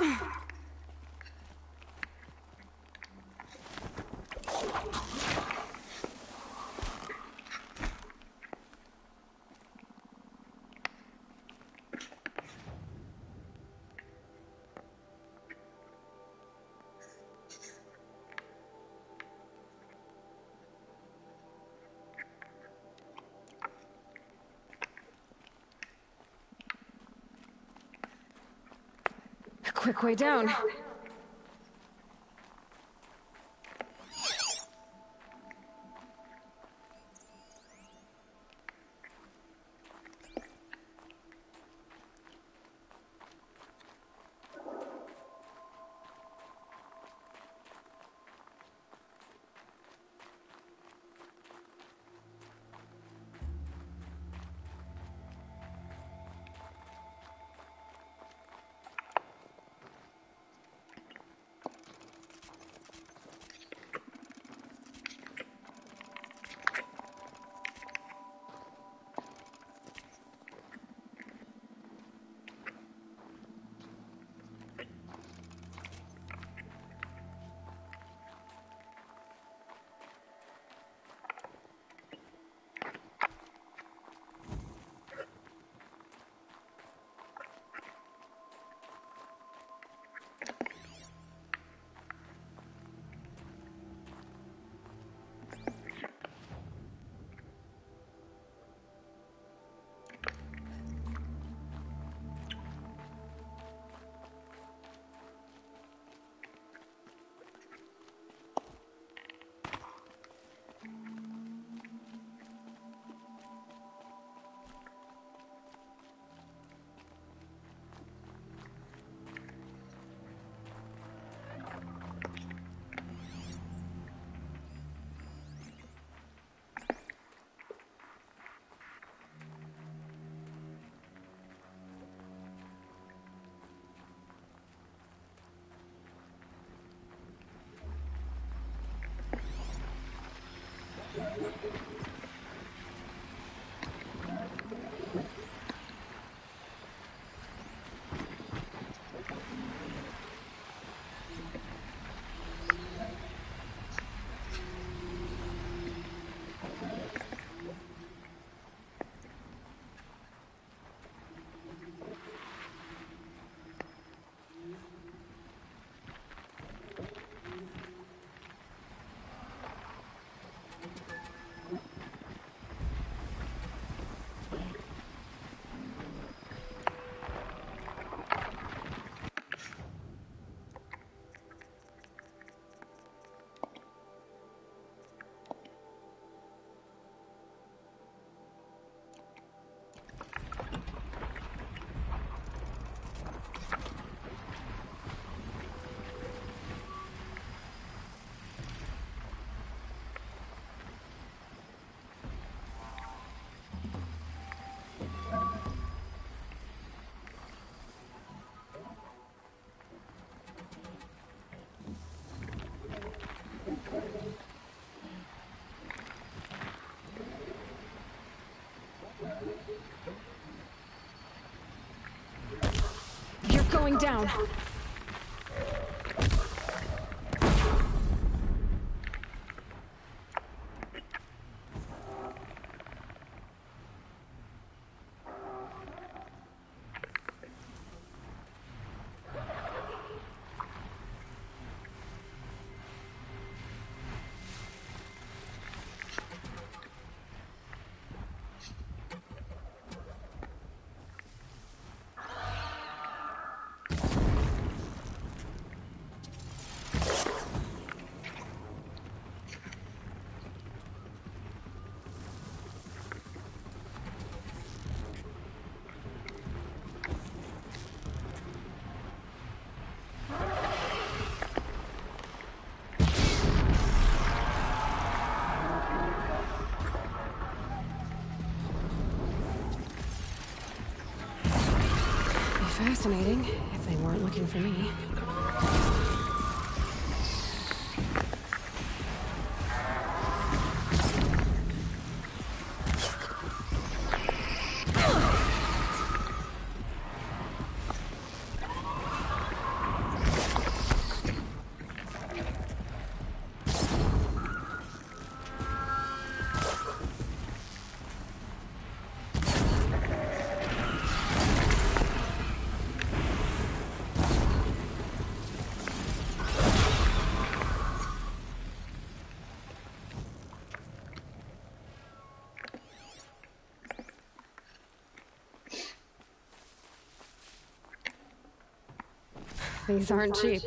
Ugh. quick way down. You're going down. Fascinating if they weren't looking for me. These aren't cheap.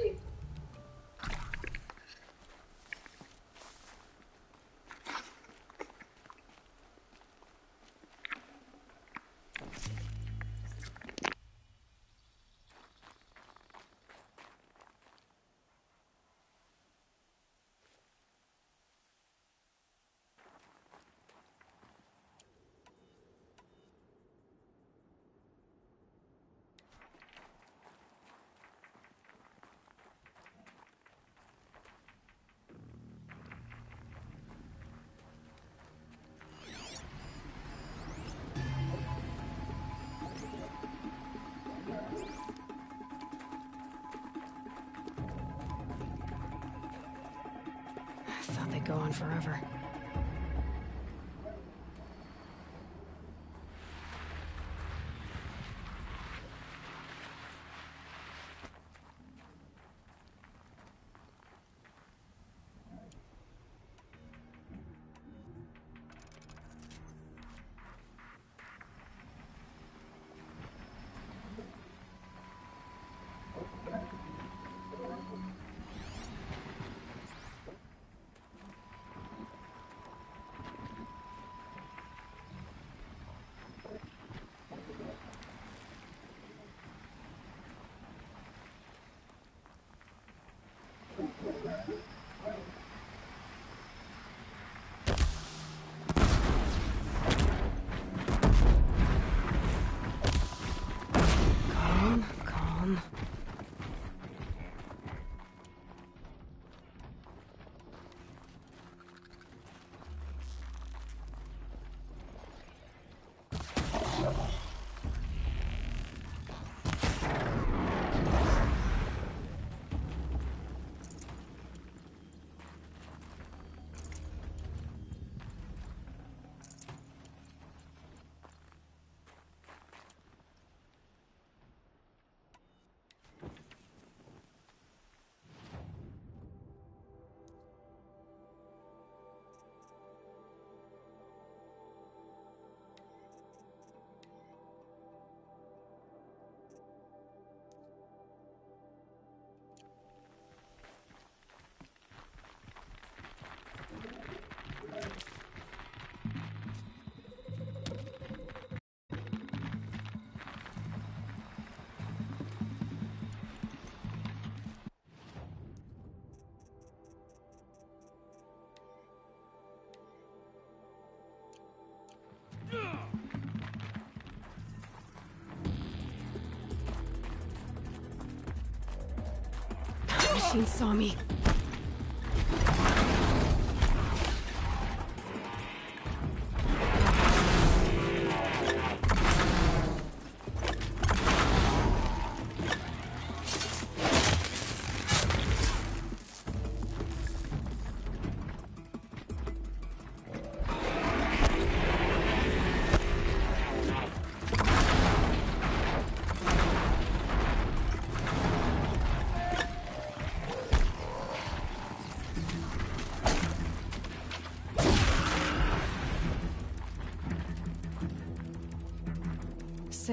Machine saw me.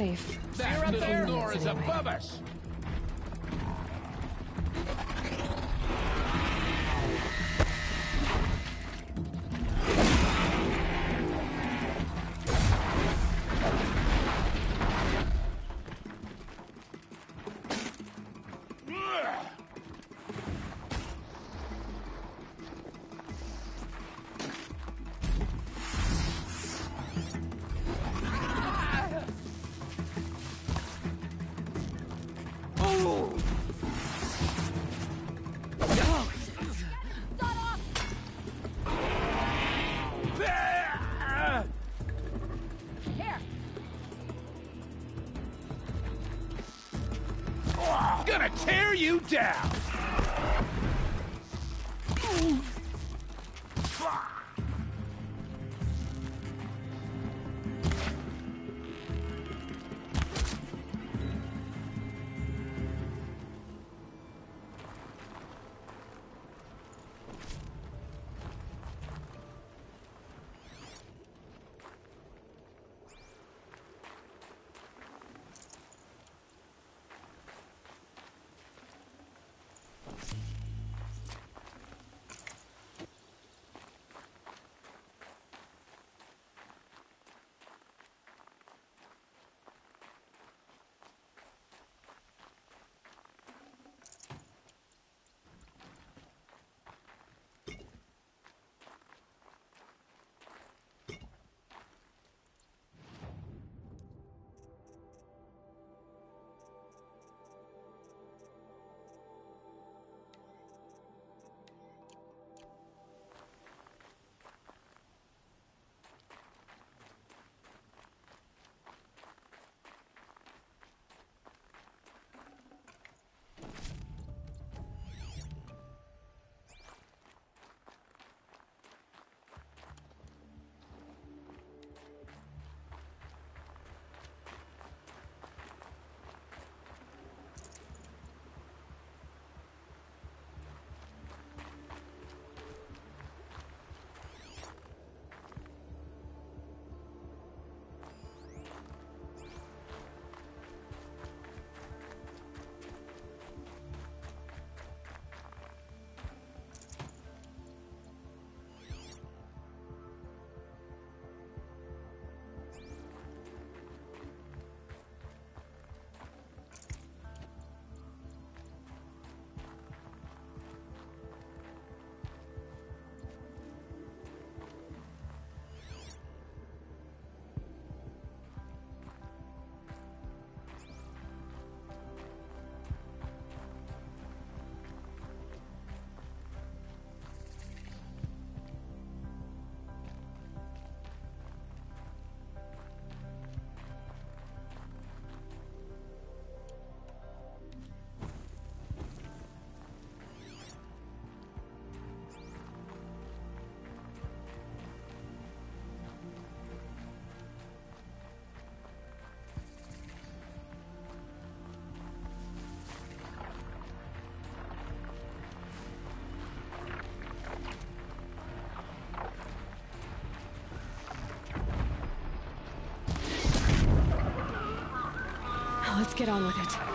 Safe. That little door is Anyway. You down. let's get on with it.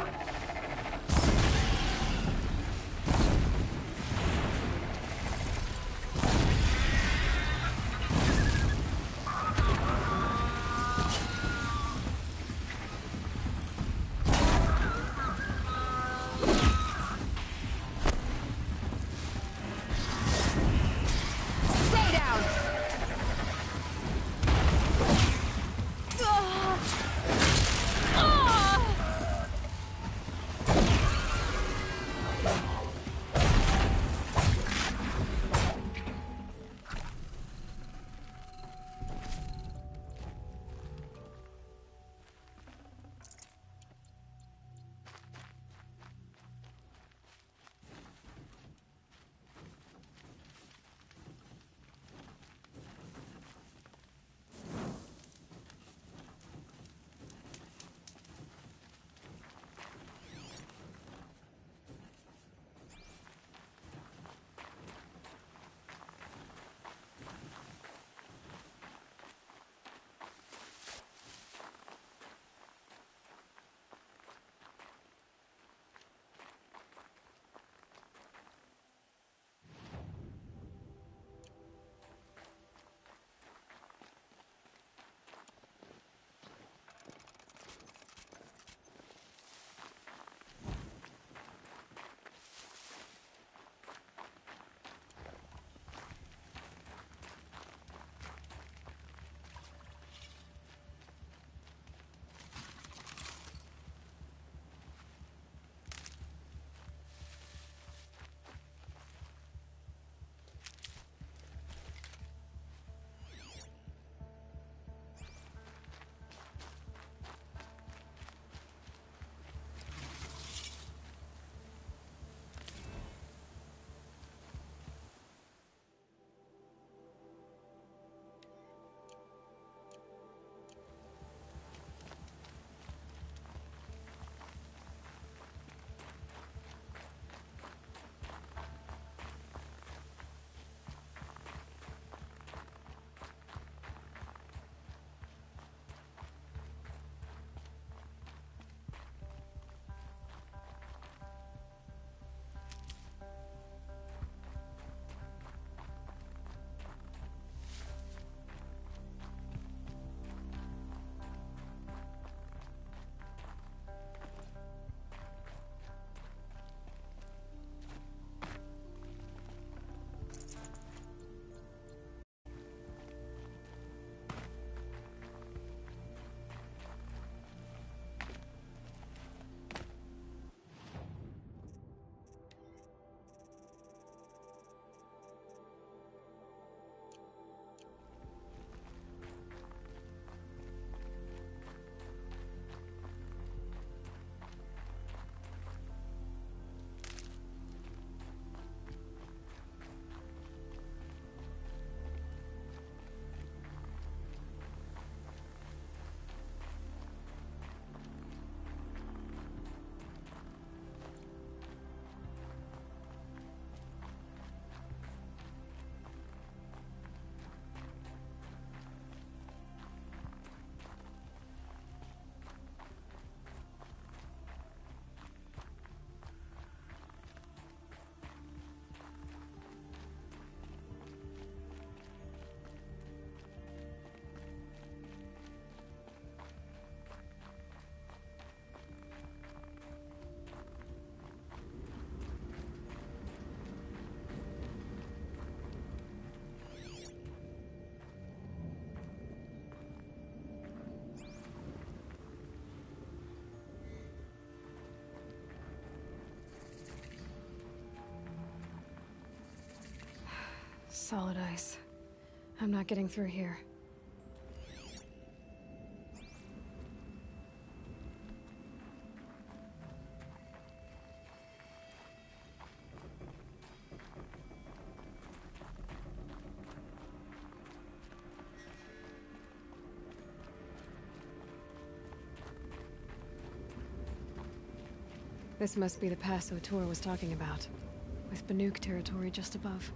Solid ice. I'm not getting through here. This must be the pass O'Toole was talking about, with Banuk territory just above.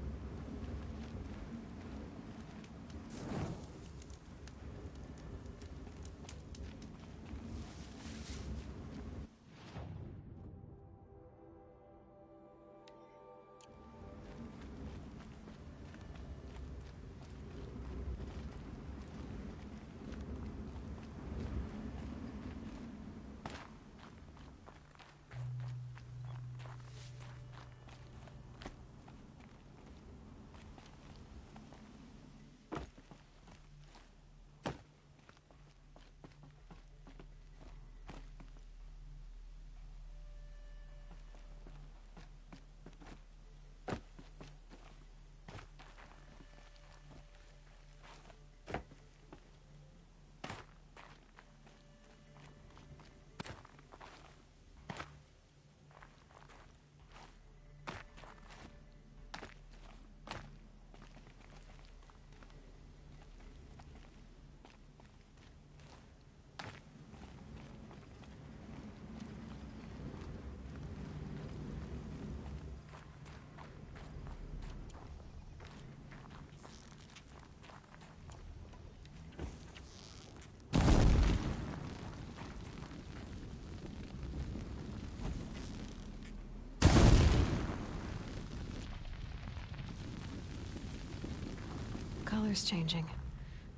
Color's changing.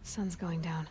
Sun's going down.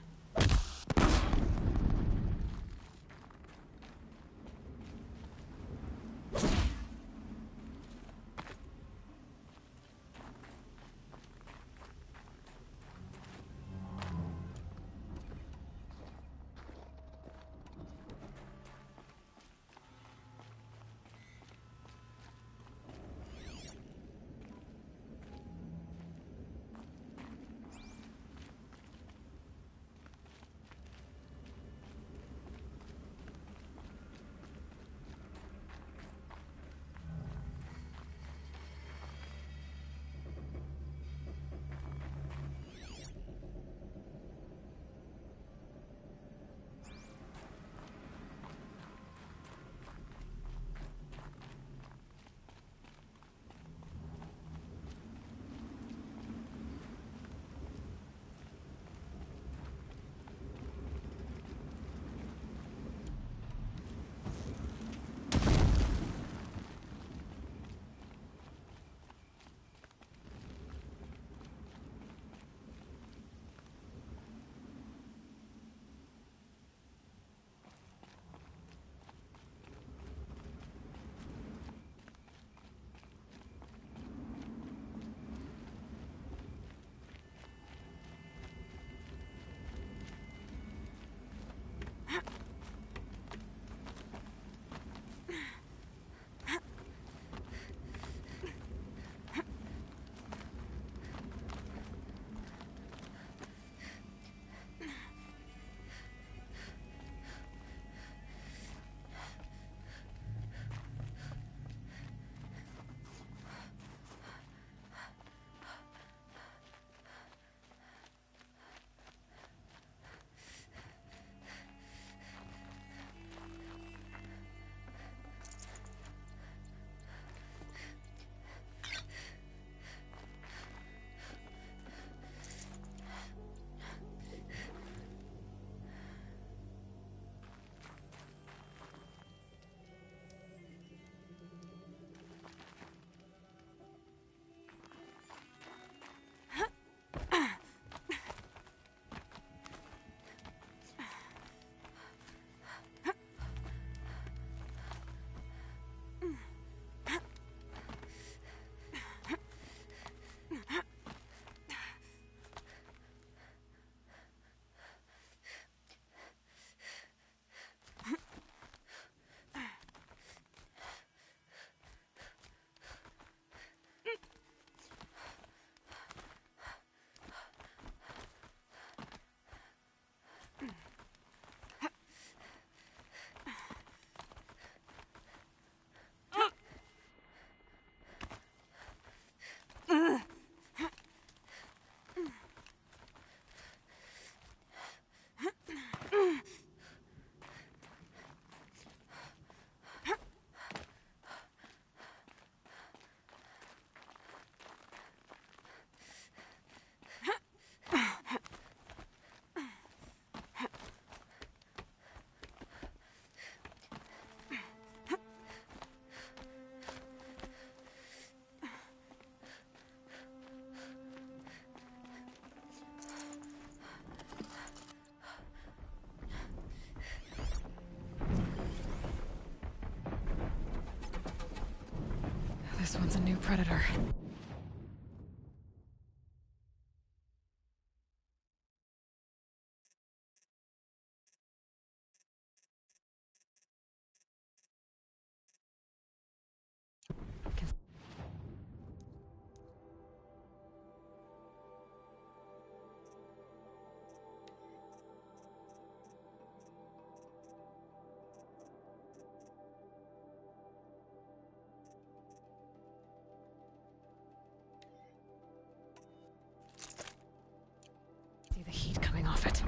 This one's a new predator. See the heat coming off it.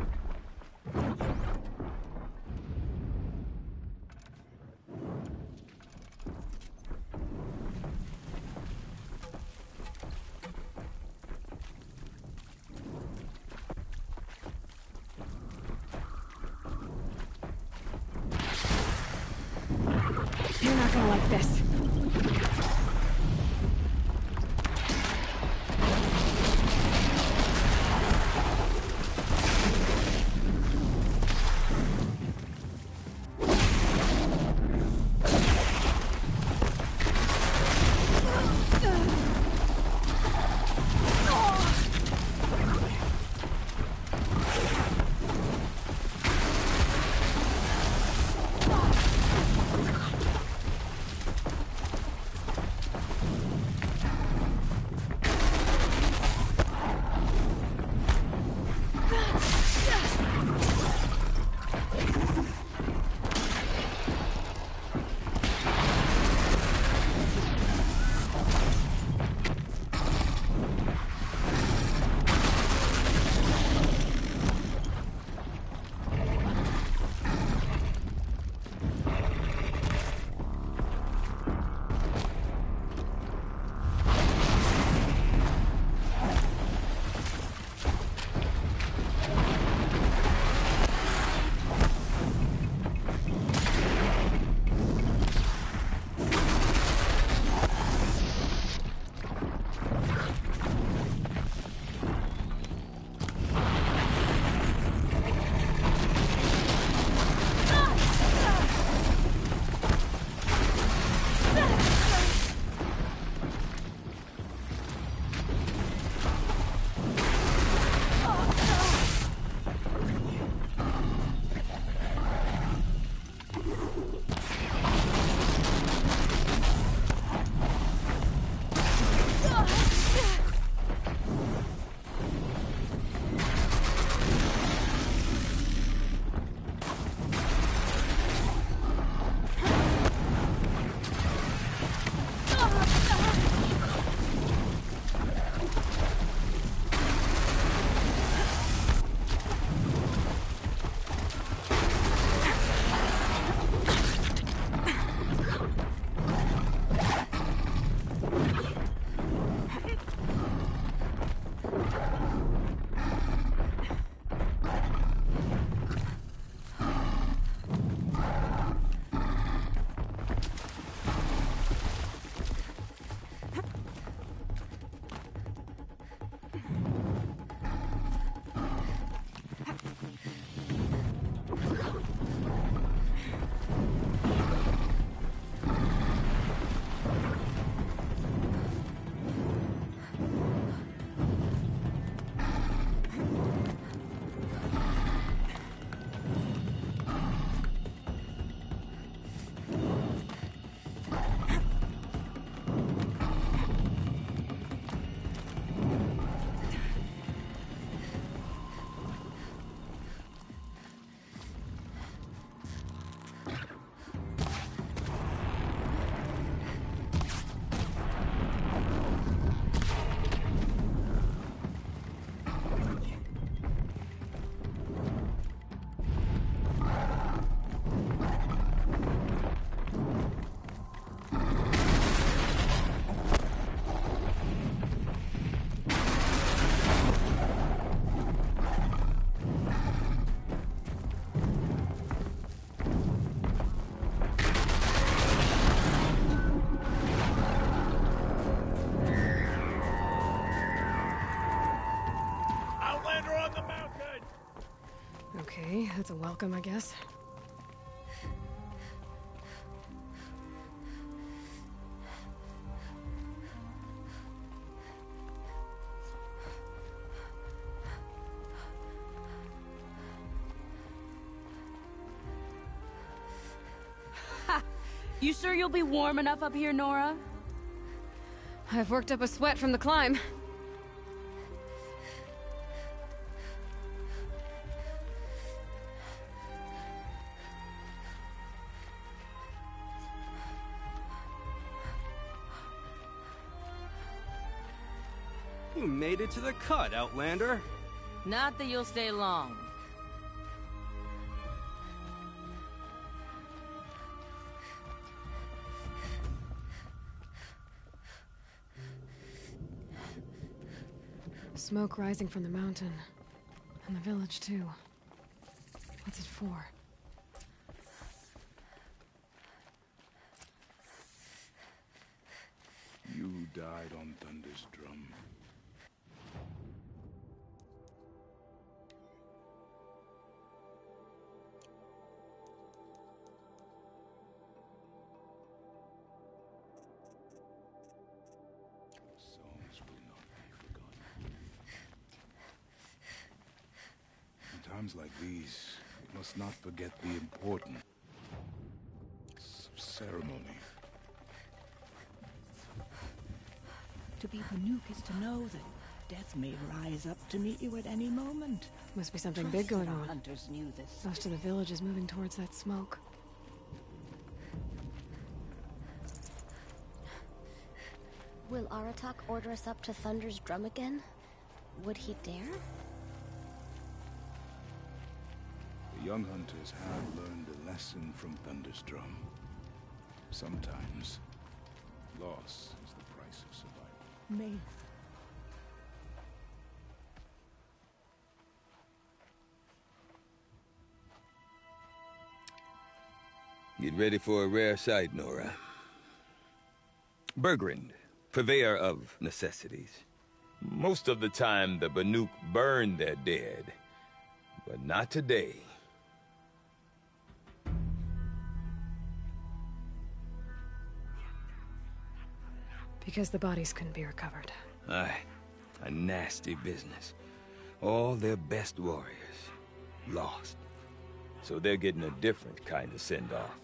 Welcome, I guess. You sure you'll be warm enough up here, Nora? I've worked up a sweat from the climb. Made it to the cut, Outlander. Not that you'll stay long. Smoke rising from the mountain. And the village, too. What's it for? You died on Thunder's drum. To be is to know that death may rise up to meet you at any moment. Must be something big going that our on. Hunters knew this. Most of the village is moving towards that smoke. Will Aratak order us up to Thunder's drum again? Would he dare? The young hunters have learned a lesson from Thunder's drum. Sometimes, loss is the price of Get ready for a rare sight, Nora. Bergrand, purveyor of necessities. Most of the time, the Banuk burn their dead. But not today. Because the bodies couldn't be recovered. Aye, a nasty business. All their best warriors lost. So they're getting a different kind of send-off.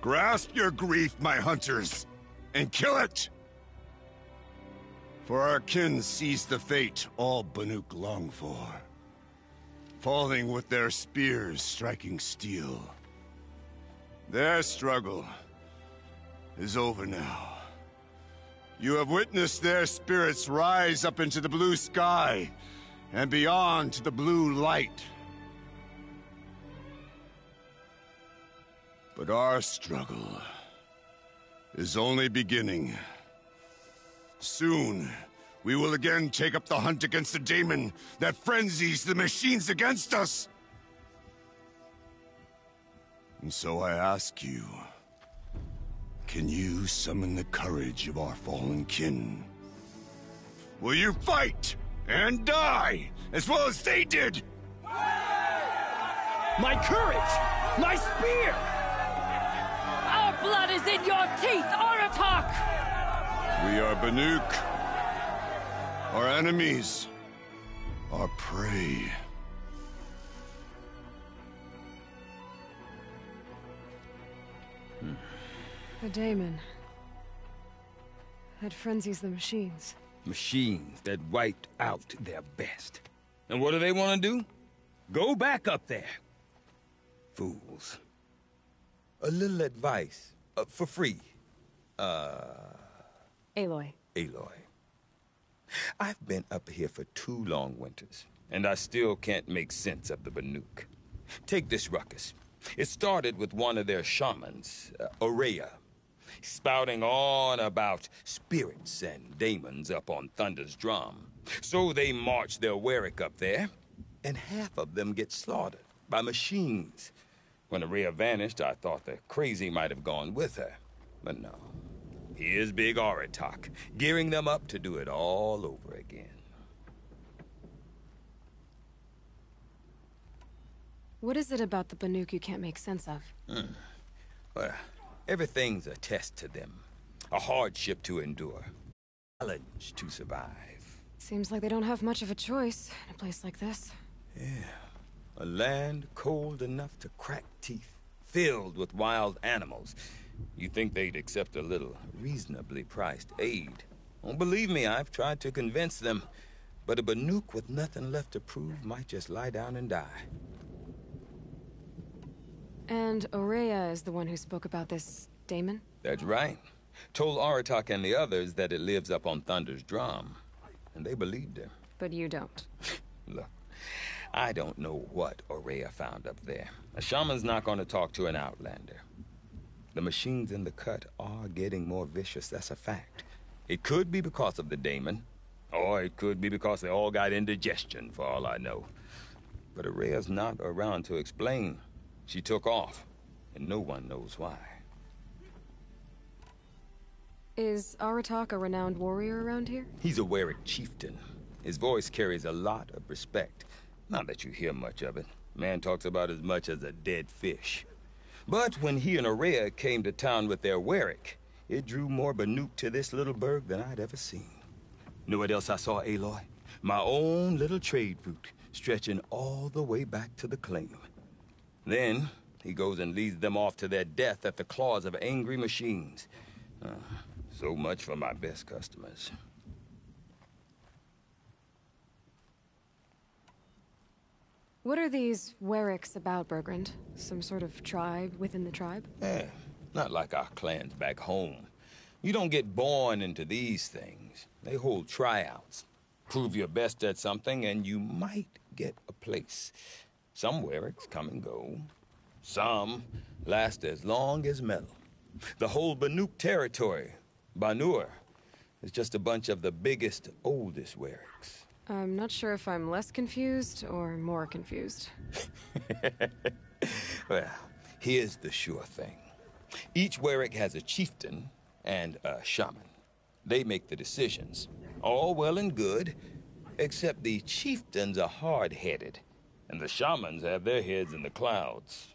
Grasp your grief, my hunters, and kill it! For our kin sees the fate all Banuk long for. Falling with their spears striking steel. Their struggle is over now. You have witnessed their spirits rise up into the blue sky and beyond to the blue light. But our struggle is only beginning. Soon, we will again take up the hunt against the daemon that frenzies the machines against us. And so I ask you, Can you summon the courage of our fallen kin? Will you fight and die as well as they did? My courage! My spear! Our blood is in your teeth, Aratak! We are Banuk. Our enemies. Our prey. Hmm. The daemon. That frenzies the machines. Machines that wiped out their best. And what do they want to do? Go back up there. Fools. A little advice. Uh, for free. Uh... Aloy. Aloy. I've been up here for two long winters, and I still can't make sense of the Banuk. Take this ruckus. It started with one of their shamans, uh, Ourea, spouting on about spirits and daemons up on Thunder's drum. So they march their Werak up there, and half of them get slaughtered by machines. When Ourea vanished, I thought the crazy might have gone with her, but no. Here's Big Aratak, gearing them up to do it all over again. What is it about the Banuk you can't make sense of? Hmm. Well, everything's a test to them. A hardship to endure. A challenge to survive. Seems like they don't have much of a choice in a place like this. Yeah. A land cold enough to crack teeth, filled with wild animals. You think they'd accept a little reasonably priced aid. Don't believe me, I've tried to convince them. But a Banuk with nothing left to prove might just lie down and die. And Ourea is the one who spoke about this daemon? That's right. Told Aratak and the others that it lives up on Thunder's drum. And they believed him. But you don't. Look, I don't know what Ourea found up there. A shaman's not going to talk to an outlander. The machines in the cut are getting more vicious, that's a fact. It could be because of the daemon, or it could be because they all got indigestion, for all I know. But Ourea's not around to explain. She took off, and no one knows why. Is Aratak a renowned warrior around here? He's a Werak chieftain. His voice carries a lot of respect. Not that you hear much of it. Man talks about as much as a dead fish. But when he and Ourea came to town with their Werak, it drew more Banuk to this little burg than I'd ever seen. Know what else I saw, Aloy? My own little trade route, stretching all the way back to the claim. Then, he goes and leads them off to their death at the claws of angry machines. Uh, so much for my best customers. What are these Weraks about, Bergrand? Some sort of tribe within the tribe? Yeah, not like our clans back home. You don't get born into these things. They hold tryouts. Prove your best at something, and you might get a place. Some Weraks come and go. Some last as long as metal. The whole Banuk territory, Ban-Ur, is just a bunch of the biggest, oldest Weraks. I'm not sure if I'm less confused or more confused. well, here's the sure thing. Each Werak has a chieftain and a shaman. They make the decisions. All well and good, except the chieftains are hard-headed, and the shamans have their heads in the clouds.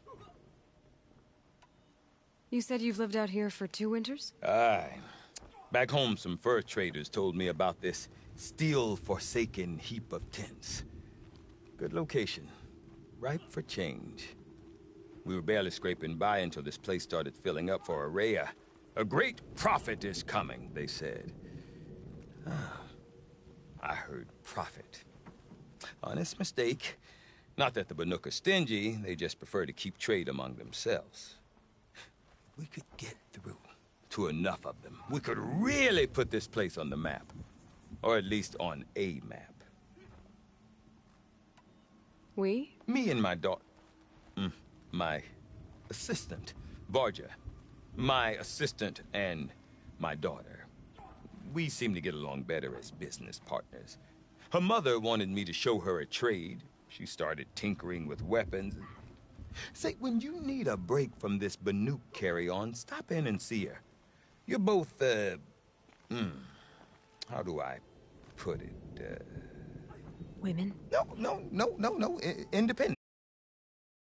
You said you've lived out here for two winters? Aye. Back home, some fur traders told me about this steel forsaken heap of tents. Good location. Ripe for change. We were barely scraping by until this place started filling up for Ourea. A great prophet is coming, they said. Ah, I heard profit. Honest mistake. Not that the Banuk are stingy, they just prefer to keep trade among themselves. We could get through to enough of them. We could really put this place on the map. Or at least on a map. We? Me and my daughter. Mm, my assistant, Varga. My assistant and my daughter. We seem to get along better as business partners. Her mother wanted me to show her a trade. She started tinkering with weapons. Say, when you need a break from this Banuk carry-on, stop in and see her. You're both, uh, hmm, how do I put it? Uh, Women? no, no, no, no, no, i- independent.